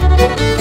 Música